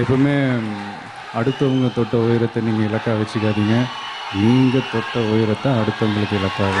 எப்பவுமே அடுத்தவங்க தொட்ட உயரத்தை நீங்கள் இலக்காக வச்சுக்காதீங்க. நீங்கள் தொட்ட உயரத்தை அடுத்தவங்களுக்கு இலக்காக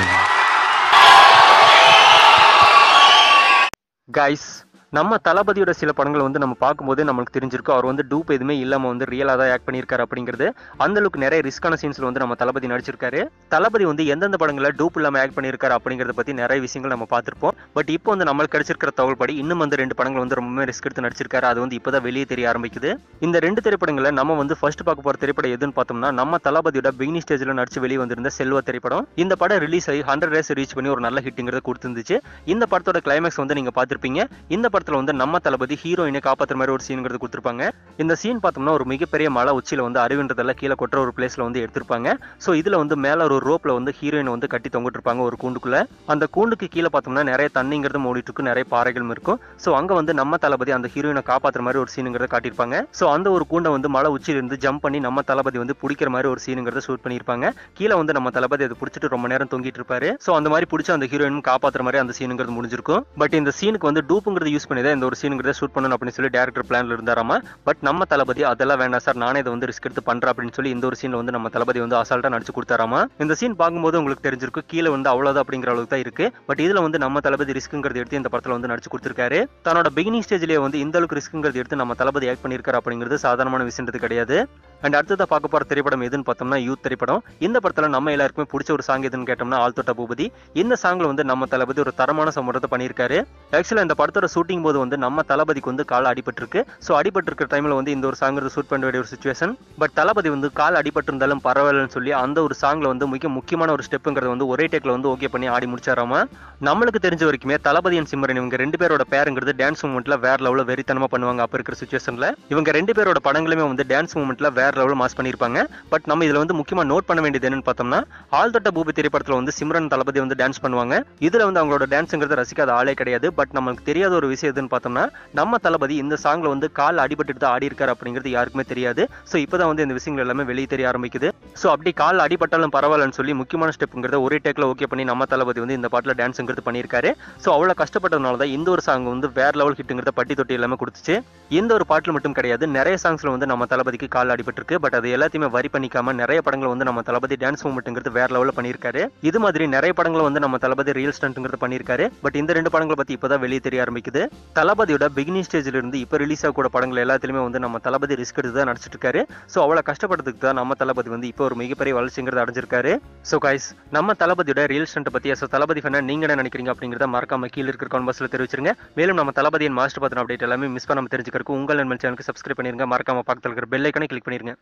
கைஸ் நம்ம தளபதியோட சில படங்கள் வந்து நம்ம பார்க்கும்போதே நம்மளுக்கு தெரிஞ்சிருக்கும். அவர் வந்து டூப் எதுவுமே இல்லாம வந்து ரியலா தான் ஆக்ட் பண்ணியிருக்காரு அப்படிங்கிறது. அந்த அளவுக்கு நிறைய ரிஸ்கான சீன்ஸ்ல வந்து நம்ம தளபதி நடிச்சிருக்காரு. தளபதி வந்து எந்தெந்த படங்களை டூப் இல்லாம ஆக்ட் பண்ணியிருக்காரு அப்படிங்கறத பத்தி நிறைய விஷயங்கள் நம்ம பார்த்திருப்போம். பட் இப்போ வந்து நம்மளுக்கு கிடைச்சிருக்கிற தகவல் படி இன்னும் வந்து ரெண்டு படங்கள் வந்து ரொம்பவே ரிஸ்க் எடுத்து நடிச்சிருக்காரு. அது வந்து இப்பதான் வெளியே தெரிய ஆரம்பிக்குது. இந்த ரெண்டு திரைப்படங்களை நம்ம வந்து ஃபர்ஸ்ட் பார்க்க போற திரைப்படம் எதுன்னு பார்த்தோம்னா நம்ம தளபதியோட பிகினி ஸ்டேஜ்ல நடிச்சு வெளியே வந்திருந்த செல்வ திரைப்படம். இந்த படம் ரிலீஸ் ஆகி ஹண்ட்ரட் ரேஸ் ரீச் பண்ணி ஒரு நல்ல ஹிட்டுங்கிறத கொடுத்துருந்துச்சு. இந்த படத்தோட கிளைமேக்ஸ் வந்து நீங்க பார்த்துருப்பீங்க. இந்த படத்தில் வந்து நம்ம தளபதி ஹீரோயினை காப்பாத்துற மாதிரி ஒரு சீனுங்கிறது கொடுத்துருப்பாங்க. இந்த சீன் பார்த்தோம்னா ஒரு மிகப்பெரிய மலை உச்சியில் வந்து அருவின்றதெல்லாம் கீழே கொட்டுற ஒரு பிளேஸில் வந்து எடுத்திருப்பாங்க. ஸோ இதில் வந்து மேலே ஒரு ரோப்பில் வந்து ஹீரோயினை வந்து கட்டி தொங்கிட்டு இருப்பாங்க ஒரு கூண்டுக்குள்ள. அந்த கூண்டுக்கு கீழே பார்த்தோம்னா நிறைய தண்ணிங்கிறது மூடிட்டு இருக்கும் நிறைய பாறைகளும் இருக்கும். ஸோ அங்கே வந்து நம்ம தளபதி அந்த ஹீரோயினை காப்பாற்றுற மாதிரி ஒரு சீனுங்கிறத காட்டியிருப்பாங்க. ஸோ அந்த ஒரு கூண்டை வந்து மலை உச்சியிலிருந்து ஜம்ப் பண்ணி நம்ம தளபதி வந்து பிடிக்கிற மாதிரி ஒரு சீனுங்கிறத ஷூட் பண்ணியிருப்பாங்க. கீழே வந்து நம்ம தளபதி அதை பிடிச்சிட்டு ரொம்ப நேரம் தொங்கிட்டு இருப்பாரு ஸோ அந்த மாதிரி பிடிச்சி அந்த ஹீரோயின் காப்பாற்றுற மாதிரி அந்த சீனுங்கிறது முடிஞ்சிருக்கும். பட் இந்த சீனுக்கு வந்து டூப்புங்கிறது யூஸ் பண்ணி தான் இந்த ஒரு சீனுங்கிறத ஷூட் பண்ணணும் அப்படின்னு சொல்லி டேரக்டர் பிளான்ல இருந்தாராமா? பட் நம்ம தளபதி அதெல்லாம் வேண்டாம் சார் நானே இதை வந்து ரிஸ்க் எடுத்து பண்றேன் அப்படின்னு சொல்லி இந்த ஒரு சீன்ல வந்து நம்ம தளபதி வந்து அசால்ட்டா நடிச்சு கொடுத்தாராமா? இந்த சீன் பார்க்கும்போது உங்களுக்கு தெரிஞ்சிருக்கும். கீழே வந்து அவ்வளவுதான் அப்படிங்கிற அளவுக்கு தான் இருக்கு. பட் இதுல வந்து நம்ம தளபதி ரிஸ்க்குங்கிறது எடுத்து இந்த படத்துல வந்து நடிச்சு கொடுத்திருக்காரு. தன்னோட பிகினிங் ஸ்டேஜ்லயே வந்து இந்த அளவுக்கு ரிஸ்க்குங்கிறது எடுத்து நம்ம தளபதி ஆக்ட் பண்ணியிருக்காரு அப்படிங்கிறது சாதாரணமான விஷயம்ன்றது கிடையாது. அண்ட் அடுத்ததாக பார்க்க போகிற திரைப்படம் எதுன்னு பார்த்தோம்னா யூத் திரைப்படம். இந்த படத்தில் நம்ம எல்லாருக்குமே பிடிச்ச ஒரு சாங் எதுன்னு கேட்டோம்னா ஆழ்த்தோட்ட பூபதி. இந்த சாங்கில் வந்து நம்ம தளபதி ஒரு தரமான சம்பவத்தை பண்ணியிருக்காரு. ஆக்சுவலாக இந்த படத்தோட ஷூட்டிங் போது வந்து நம்ம தளபதிக்கு வந்து கால் அடிபட்டிருக்கு. ஸோ அடிபட்டிருக்கிற டைமில் வந்து இந்த ஒரு சாங் ஷூட் பண்ண வேண்டிய ஒரு சுச்சுவேஷன் பட் தளபதி வந்து கால் அடிபட்டிருந்தாலும் பரவாயில்லன்னு சொல்லி அந்த ஒரு சாங்கில் வந்து மிக முக்கியமான ஒரு ஸ்டெப்புங்கிறது வந்து ஒரே டேக்கில் வந்து ஓகே பண்ணி ஆடி முடிச்சாராம? நம்மளுக்கு தெரிஞ்ச வரைக்குமே தளபதி அண்ட் சிம்மரன் இவங்க ரெண்டு பேரோட பேருங்கிறது டான்ஸ் மூமெண்ட்டில் வேற லெவலில் வெறித்தனமாக பண்ணுவாங்க அப்போ இருக்கிற சுச்சுவேஷனில் இவங்க ரெண்டு பேரோட படங்களுமே வந்து டான்ஸ் மூமெண்ட்டில் வேற லெவலில் மாஸ் பண்ணியிருப்பாங்க. பட் நம்ம இதில் வந்து முக்கியமா நோட் பண்ண வேண்டியது என்னன்னு பார்த்தோம்னா ஆள் தொட்ட பூபி திரைப்படத்துல வந்து சிம்ரன் தளபதி வந்து டான்ஸ் பண்ணுவாங்க. இதுல வந்து அவங்களோட டான்ஸுங்கிறது ரசிக்காத ஆளே கிடையாது. பட் நமக்கு தெரியாத ஒரு விஷயம் எதுன்னு பார்த்தோம்னா நம்ம தளபதி இந்த சாங்ல வந்து கால் அடிபட்டு தான் ஆடி இருக்காரு அப்படிங்கிறது யாருக்குமே தெரியாது. ஸோ இப்போதான் வந்து இந்த விஷயங்கள் எல்லாமே வெளியே தெரிய ஆரம்பிக்குது. ஸோ அப்படி கால் அடிபட்டாலும் பரவாயில்லன்னு சொல்லி முக்கியமான ஸ்டெப்புங்கிறத ஒரே டேக்ல ஓகே பண்ணி நம்ம தளபதி வந்து இந்த பாட்டில் டான்ஸுங்கிறது பண்ணியிருக்காரு. ஸோ அவ்வளோ கஷ்டப்பட்டதுனால தான் இந்த ஒரு சாங் வந்து வேற லெவல் ஹிட்டுங்கிறத பட்டி தொட்டி எல்லாமே கொடுத்துச்சு. இந்த ஒரு பாட்டில் மட்டும் கிடையாது நிறைய சாங்ஸில் வந்து நம்ம தளபதிக்கு கால் அடிபட்டிருக்கு. பட் அது எல்லாத்தையுமே வரி பண்ணிக்காம நிறைய படங்களை வந்து நம்ம தளபதி டான்ஸ் மூமெண்ட்டுங்கிறது வேற லெவலில் பண்ணியிருக்காரு. இது மாதிரி நிறைய படங்களை வந்து நம்ம தளபதி ரியல் ஸ்டண்ட்டுங்கிறது பண்ணியிருக்காரு. பட் இந்த ரெண்டு படங்களை பற்றி இப்போ தான் வெளியே தெரிய ஆரம்பிக்குது. தளபதியோட பிகினிங் ஸ்டேஜ்ல இருந்து இப்போ ரிலீஸ் ஆகக்கூட படங்கள் எல்லாத்துலயுமே வந்து நம்ம தளபதி ரிஸ்க் எடுத்து தான் நடிச்சிட்டு இருக்காரு. ஸோ அவ்வளோ கஷ்டப்பட்டதுக்கு தான் நம்ம தளபதி வந்து இப்போ ஒரு மிகப்பெரிய வளர்ச்சிங்கிறது அடைஞ்சிருக்காரு. ஸோ கைஸ் நம்ம தளபதியோட ரியல் ஸ்டண்ட் பத்தி ஸோ தளபதி ஃபேனா நீங்க என்ன நினைக்கிறீங்க அப்படிங்கிறத மறக்காம கீழே இருக்கிற கான்வர்ஸ்ல தெரிவிச்சிருங்க. மேலும் நம்ம தளபதியின் மாஸ்டர் பத்தின அப்டேட் எல்லாமே மிஸ் பண்ணாம தெரிஞ்சுக்கிறதுக்கு உங்கள் நண்பன் சேனலுக்கு சப்ஸ்கிரைப் பண்ணிருங்க. மறக்காம பக்கத்தில் இருக்கிற பெல் ஐக்கனை கிளிக் பண்ணிருங்க.